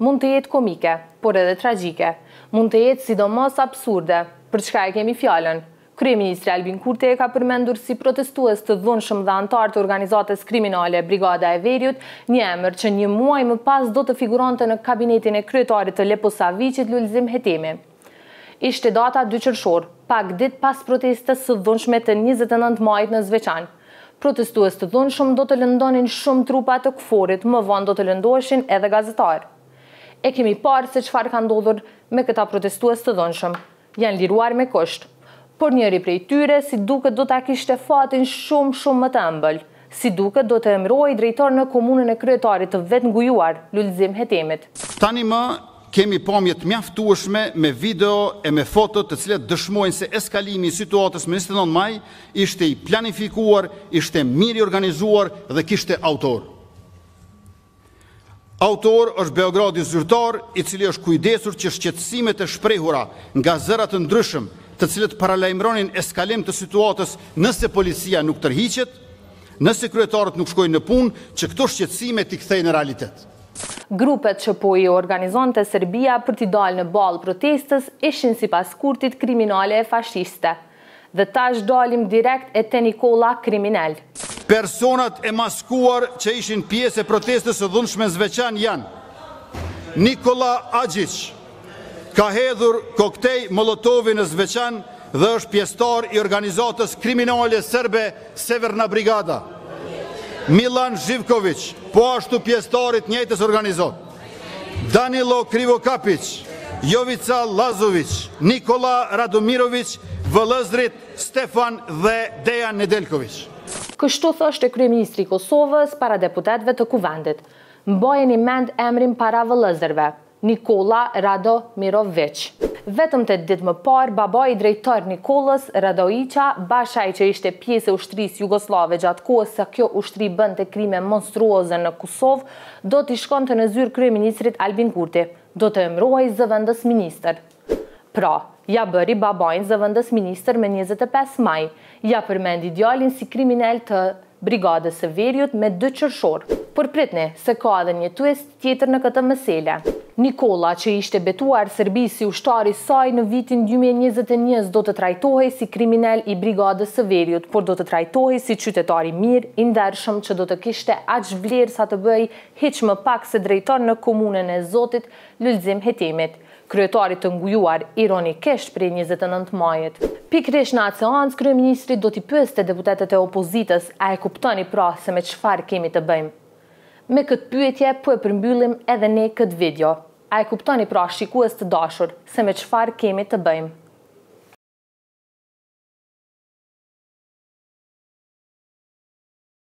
Mund të jetë komike, por edhe tragjike. Mund të jetë sidomos absurde. Për çka e kemi fjalën? Kryeministri Albin Kurti e ka përmendur si protestues të dhunshëm dhe anëtar të organizatës kriminale Brigada e Veriut, një emër që një muaj më pas do të figuronte në kabinetin e kryetarit të Leposaviqit Lulzim Hetemi. Ishte data dy qershor, pak ditë pas protestës së dhunshme të njëzet e nëntë majit në Zveçan. Protestues të dhunshëm do të lëndonin shumë trupa të KFOR-it, më vonë do të lëndoheshin edhe gazetarë. E kemi parë se çfarë ka ndodhur me këta protestues të dhunshëm. Janë liruar me kusht. Por njëri prej tyre, si duket do ta kishte fatin shumë, shumë më të ëmbël. Si duket do të emërohej drejtor në komunën e kryetarit të vetëngujuar, Lulzim Hetemit. Tani më kemi pamje të mjaftueshme me video e me foto të cilat dëshmojnë se eskalimi i situatës më njëzet e nëntë maj ishte i planifikuar, ishte mirë i organizuar dhe kishte autorë. Autor është Beogradi zyrtar, i cili është kujdesur që shqetësimet e shprehura nga zëra të ndryshëm, të cilët paralajmëronin eskalim të situatës nëse policia nuk tërhiqet, nëse kryetarët nuk shkojnë në punë, që këto shqetësime t'i kthejë në realitet. Grupet që po i organizonte Serbia për t'i dalë në ballë protestës ishin sipas Kurtit kriminale e fashiste. Dhe tash dalim direkt e te Nikolla kriminel. Personat e maskuar që ishin pjesë e protestës së dhunshme në Zveçan janë, Nikolla Axhiç, ka hedhur koktej molotovi në Zveçan dhe është pjesëtar i organizatës kriminale serbe Severna Brigada, Millan Zhivkoviç, po ashtu pjesëtar i të njëjtës organizatë. Danilo Krivokapiq, Jovica Lazoviq, Nikolla Radomiroviq, vëllezërit Stefan dhe Dejan Nedeljkoviq. Kështu thoshte kryeministri i Kosovës para deputetëve të Kuvendit. Mbajeni mend emrin para vëllezërve, Nikolla Radomiroviq. Vetëm tetë ditë më parë, babai i drejtor Nikollës, Radoiqa, bash ai që ishte pjesë e ushtrisë jugosllave gjatë kohës sa kjo ushtri bënte krime monstruoze në Kosovë, Do t'i shkonte në zyrë kryeministrit Albin Kurti. Do të emërohej zëvendës ministër. Pra, ia bëri babain zëvendës ministër me njëzet e pesë maj. Ia përmendi djalin si kriminel të Brigadës së Veriut me dy qershor. Por pritni, se ka edhe një twist tjetër në këtë mesele. Nikolla, që i ishte betuar Serbisë si ushtar i saj në vitin dy mijë e njëzet e një s'do të trajtohej si kriminel i Brigadës së Veriut, por do të trajtohej si qytetar i mirë, i ndershëm që do të kishte aq vlerë sa të bëhej hiç më pak se drejtor në komunën e zotit Lulzim Hetemit, kryetarit të ngujuar ironikisht prej njëzet e nëntë majit. Pikërisht në atë seancë kryeministri do t'i pyeste deputetët e opozitës, a e kuptoni pra se me çfarë kemi të bëjmë? Me këtë pyetje po e përmbyllim edhe ne këtë video. A e kuptoni pra shikues të dashur, se me çfarë kemi të bëjmë?